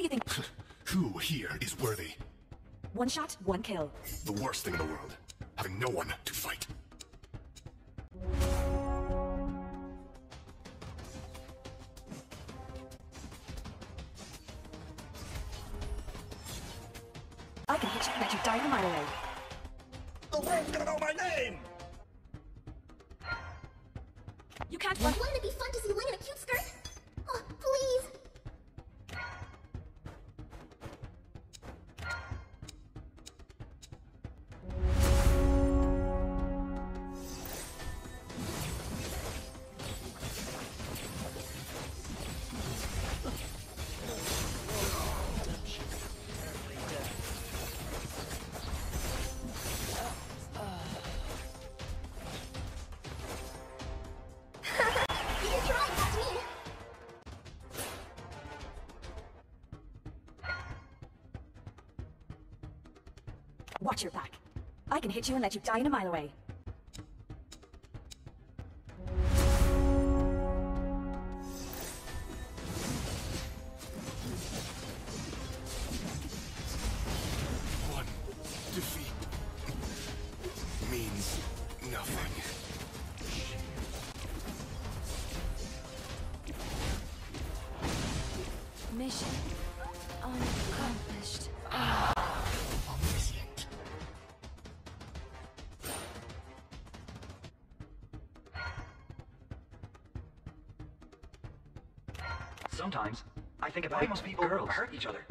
do you think? Who here is worthy? One shot, one kill. The worst thing in the world. Having no one to fight. I can hit you and let you die in a mile away. The world's gonna know my name! You can't run. Wouldn't it be fun to see Ling in a cute Your back. I can hit you and let you die in a mile away. One defeat means nothing. Mission Sometimes, I think about why most people girls hurt each other.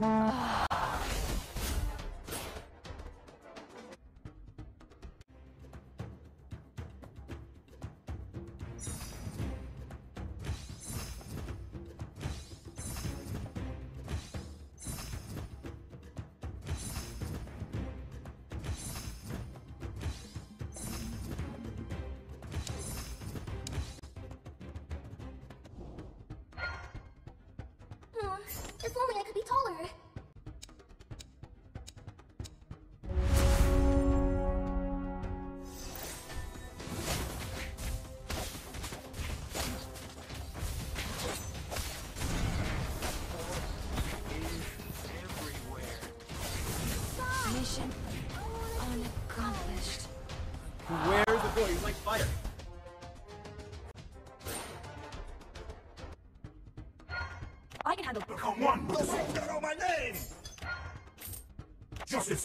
Ah. If only I could be taller. Mission unaccomplished. Where's the boy who likes fire?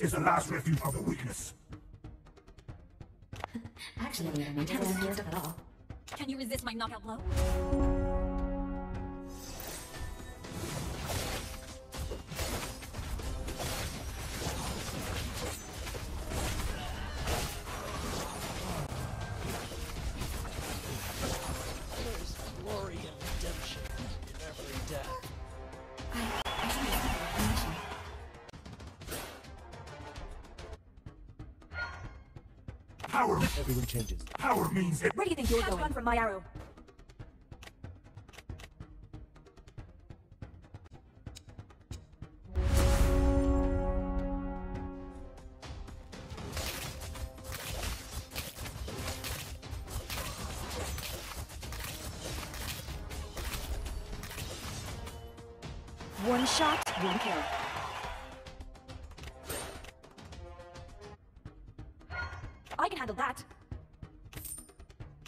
Is the last refuge of the weakness. Actually, we haven't used at all. Can you resist my knockout blow? Power, means Everyone changes. power means it. Where do you think you're going? run from my arrow.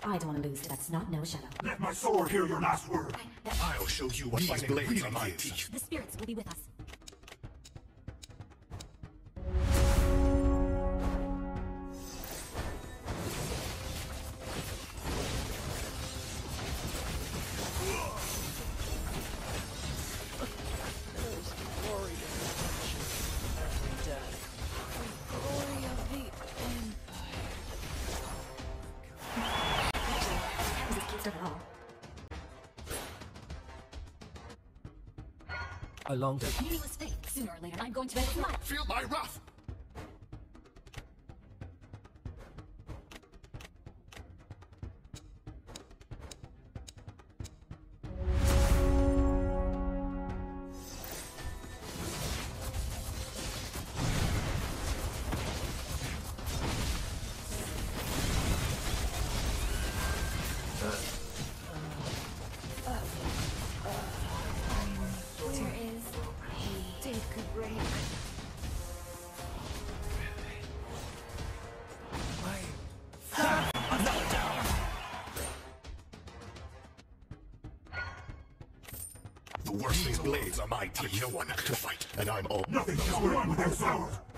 I don't want to lose to that snot no shadow. Let my sword hear your last word. I'll show you what These fighting blades really are my teeth. The spirits will be with us. Glory of the Empire. stuff at all. A long day. Meaningless faith. Sooner or later, I'm going to make my Feel my wrath! The worst these blades are my team. No one to fight, and I'm all. Nothing shall without sword.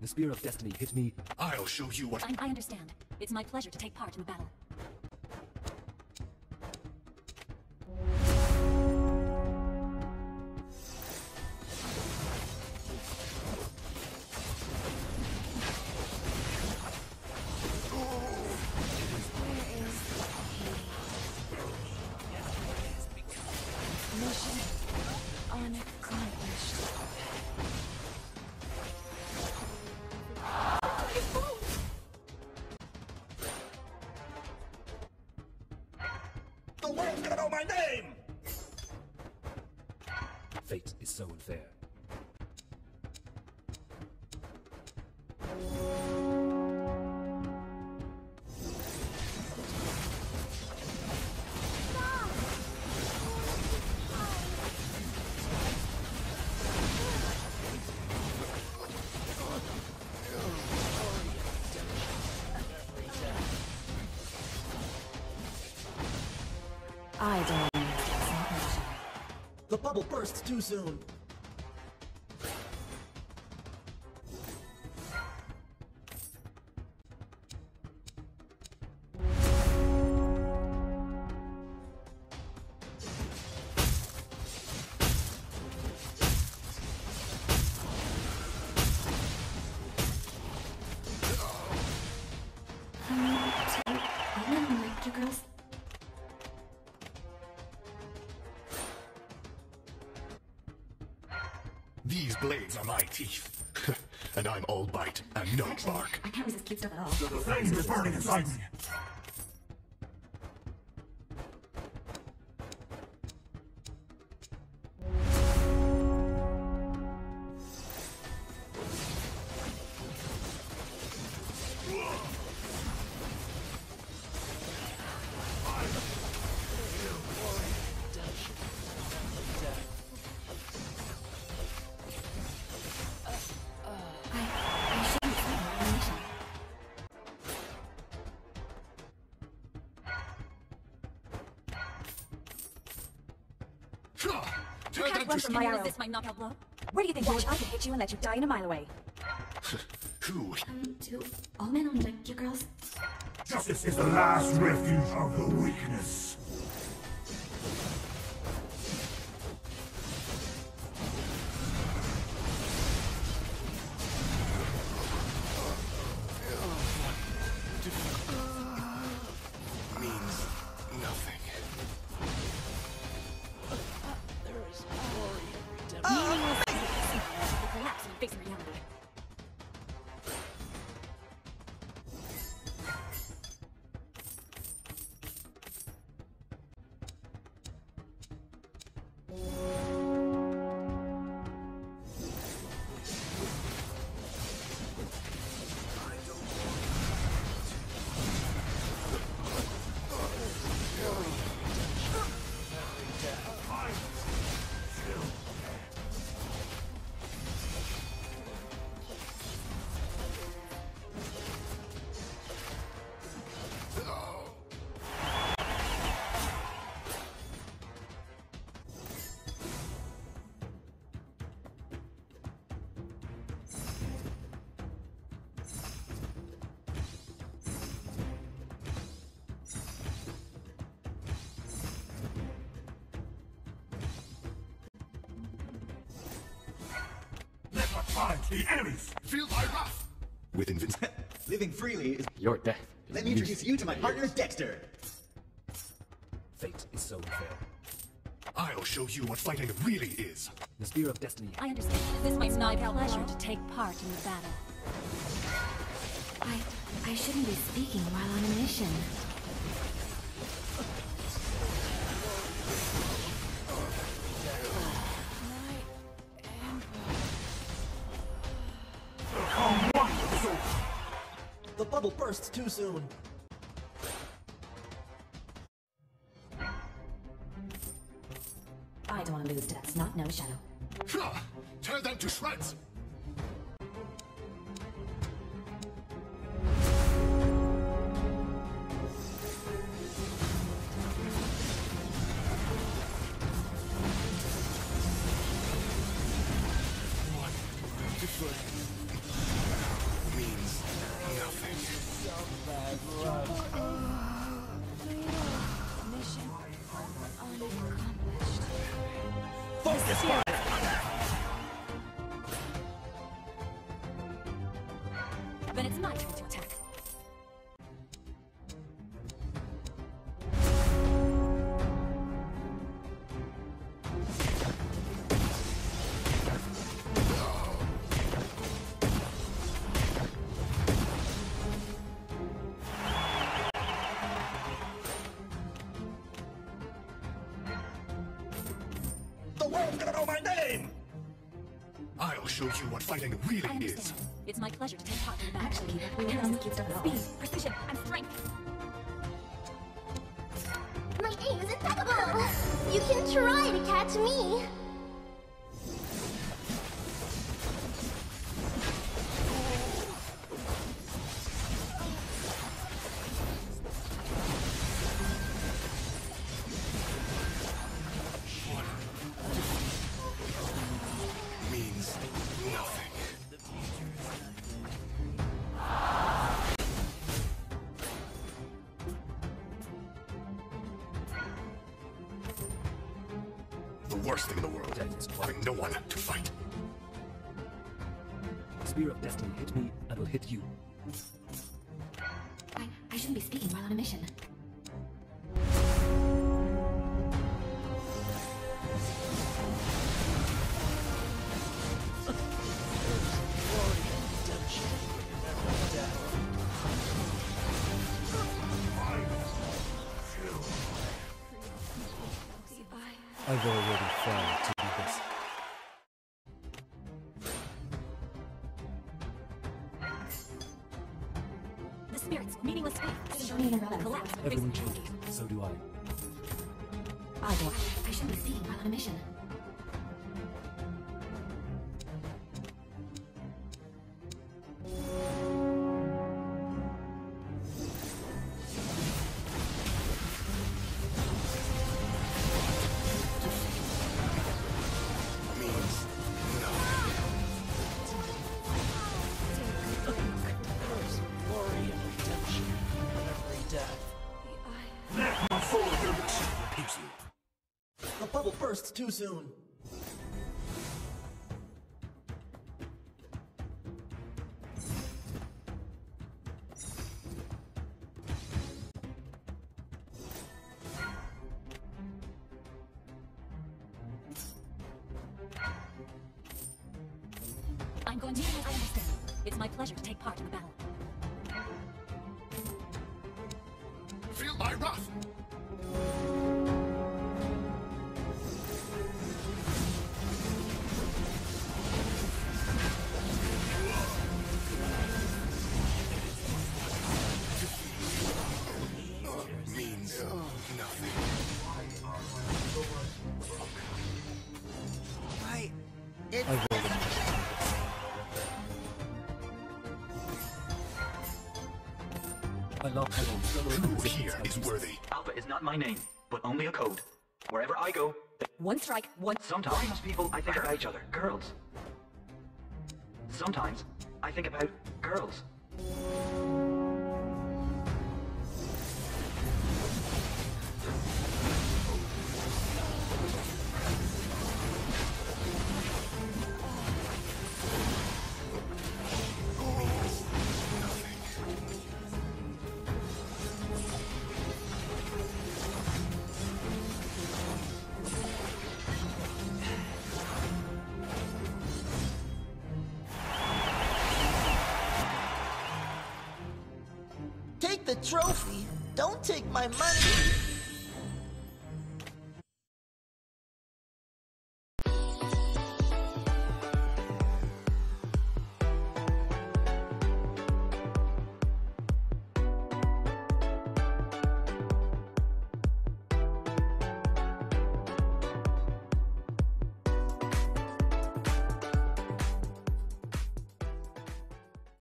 The spear of destiny hit me. I'll show you what. I, I understand. It's my pleasure to take part in the battle. Is so unfair. I don't The bubble burst too soon. Are my teeth. and I'm all bite and no Actually, bark. I can't resist cute stuff at all. The is burning inside me. Turn Can't run from my arrow. resist my knockout blow? Where do you think Watch, I can hit you and let you die in a mile away. Who? Um, do all men like you girls? Justice is the last refuge of the weakness. The enemies. Feel my wrath. With invincible. Living freely is. Your death. Let me introduce you to my partner, Dexter. Fate is so unfair. I'll show you what fighting really is. The spear of destiny. I understand. This It's might my not pleasure to take part in the battle. I I shouldn't be speaking while on a mission. The bubble bursts too soon. I don't want to lose to that snot no shadow. Ha! Tear them to shreds. Nothing. Then The world's gonna know my name. I'll show you what fighting I really is. It's my pleasure to take part in the battle. Actually, we have to keep stuff Speed, precision, and strength. My aim is impeccable! You can try to catch me! Worst thing in the world is having no one to fight. The spear of destiny hit me and will hit you. I, I shouldn't be speaking while on a mission. I've already Everyone changes. So do I. I don't. I shouldn't be speaking while on a mission. Soon. Not my name, but only a code. Wherever I go, One strike, one. sometimes people I think about each other, girls. Sometimes I think about girls. Trophy. Don't take my money.